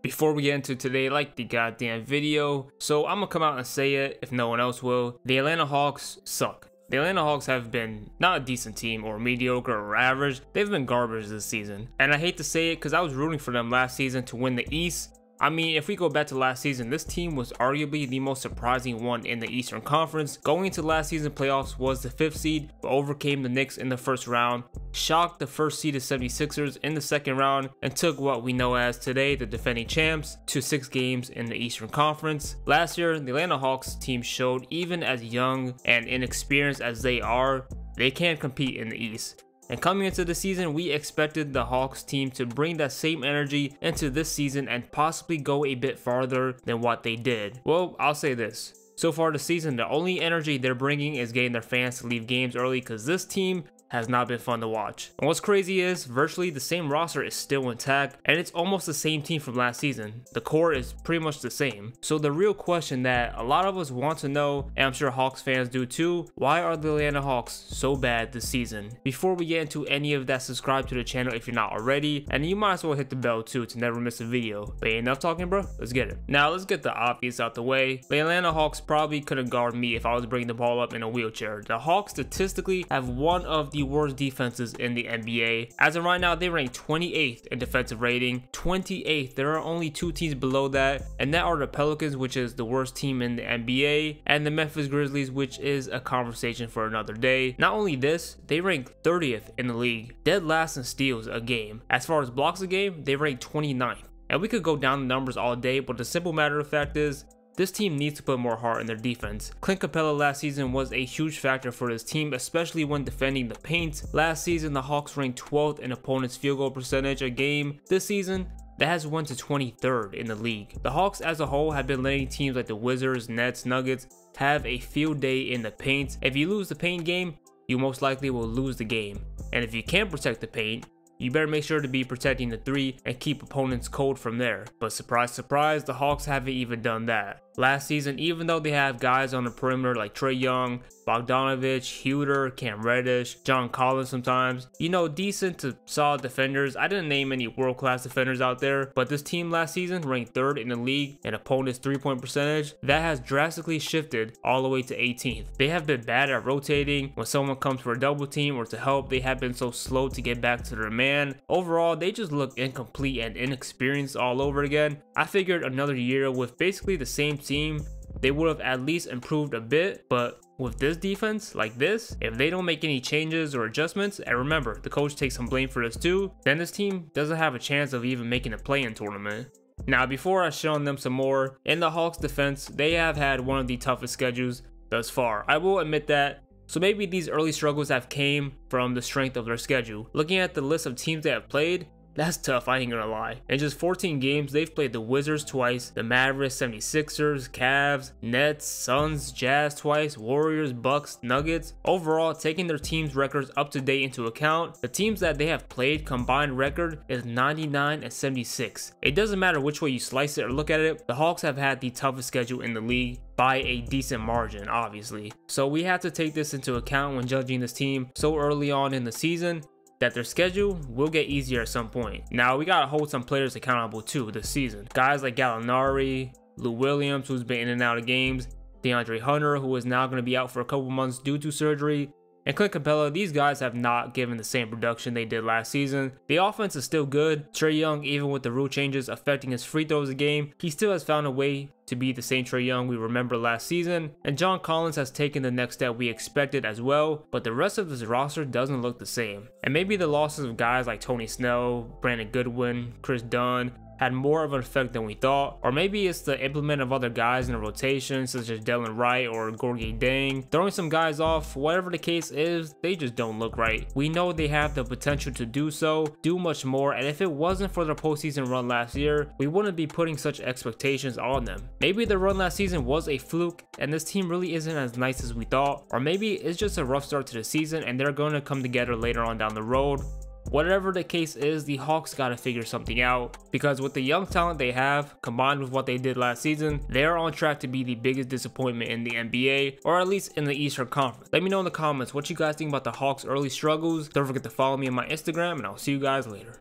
Before we get into today, like the goddamn video, so I'm gonna come out and say it if no one else will. The Atlanta Hawks suck. The Atlanta Hawks have been not a decent team or mediocre or average. They've been garbage this season. And I hate to say it because I was rooting for them last season to win the East I mean, if we go back to last season, this team was arguably the most surprising one in the Eastern Conference. Going into last season playoffs was the fifth seed, but overcame the Knicks in the first round, shocked the first seeded 76ers in the second round, and took what we know as today the defending champs to six games in the Eastern Conference. Last year, the Atlanta Hawks team showed even as young and inexperienced as they are, they can compete in the East. And coming into the season, we expected the Hawks team to bring that same energy into this season and possibly go a bit farther than what they did. Well, I'll say this. So far this season, the only energy they're bringing is getting their fans to leave games early because this team has not been fun to watch. And what's crazy is, virtually the same roster is still intact, and it's almost the same team from last season. The core is pretty much the same. So the real question that a lot of us want to know, and I'm sure Hawks fans do too, why are the Atlanta Hawks so bad this season? Before we get into any of that, subscribe to the channel if you're not already, and you might as well hit the bell too to never miss a video. But enough talking bro, let's get it. Now let's get the obvious out the way. The Atlanta Hawks probably couldn't guard me if I was bringing the ball up in a wheelchair. The Hawks statistically have one of the the worst defenses in the NBA. As of right now, they rank 28th in defensive rating. 28th. There are only two teams below that, and that are the Pelicans, which is the worst team in the NBA, and the Memphis Grizzlies, which is a conversation for another day. Not only this, they rank 30th in the league, dead last in steals a game. As far as blocks a game, they rank 29th. And we could go down the numbers all day, but the simple matter of fact is, this team needs to put more heart in their defense. Clint Capela last season was a huge factor for this team, especially when defending the paint. Last season, the Hawks ranked 12th in opponents' field goal percentage a game. This season, that has won to 23rd in the league. The Hawks as a whole have been letting teams like the Wizards, Nets, Nuggets have a field day in the paint. If you lose the paint game, you most likely will lose the game. And if you can't protect the paint, you better make sure to be protecting the three and keep opponents cold from there. But surprise, surprise, the Hawks haven't even done that. Last season, even though they have guys on the perimeter like Trae Young, Bogdanovich, Huerter, Cam Reddish, John Collins sometimes, you know, decent to solid defenders. I didn't name any world-class defenders out there, but this team last season ranked third in the league in opponents' three-point percentage. That has drastically shifted all the way to 18th. They have been bad at rotating. When someone comes for a double team or to help, they have been so slow to get back to their man. Overall, they just look incomplete and inexperienced all over again. I figured another year with basically the same team, they would have at least improved a bit, but with this defense like this, if they don't make any changes or adjustments, and remember, the coach takes some blame for this too, then this team doesn't have a chance of even making a play-in tournament. Now, before I show them some more, in the Hawks defense, they have had one of the toughest schedules thus far. I will admit that. So maybe these early struggles have came from the strength of their schedule. Looking at the list of teams they have played, that's tough, I ain't gonna lie. In just 14 games, they've played the Wizards twice, the Mavericks, 76ers, Cavs, Nets, Suns, Jazz twice, Warriors, Bucks, Nuggets. Overall, taking their team's records up to date into account, the teams that they have played combined record is 99 and 76. It doesn't matter which way you slice it or look at it, the Hawks have had the toughest schedule in the league by a decent margin, obviously. So we have to take this into account when judging this team so early on in the season that their schedule will get easier at some point. Now, we gotta hold some players accountable too this season. Guys like Gallinari, Lou Williams, who's been in and out of games, DeAndre Hunter, who is now going to be out for a couple months due to surgery, and Clint Capela, these guys have not given the same production they did last season. The offense is still good. Trae Young, even with the rule changes affecting his free throws a game, he still has found a way to be the same Trae Young we remember last season. And John Collins has taken the next step we expected as well, but the rest of this roster doesn't look the same. And maybe the losses of guys like Tony Snell, Brandon Goodwin, Kris Dunn, had more of an effect than we thought. Or maybe it's the implement of other guys in the rotation, such as Delon Wright or Gorgui Dieng. Throwing some guys off, whatever the case is, they just don't look right. We know they have the potential to do so, do much more, and if it wasn't for their postseason run last year, we wouldn't be putting such expectations on them. Maybe the run last season was a fluke, and this team really isn't as nice as we thought, or maybe it's just a rough start to the season and they're going to come together later on down the road. Whatever the case is, the Hawks got to figure something out because with the young talent they have, combined with what they did last season, they're on track to be the biggest disappointment in the NBA or at least in the Eastern Conference. Let me know in the comments what you guys think about the Hawks' early struggles. Don't forget to follow me on my Instagram and I'll see you guys later.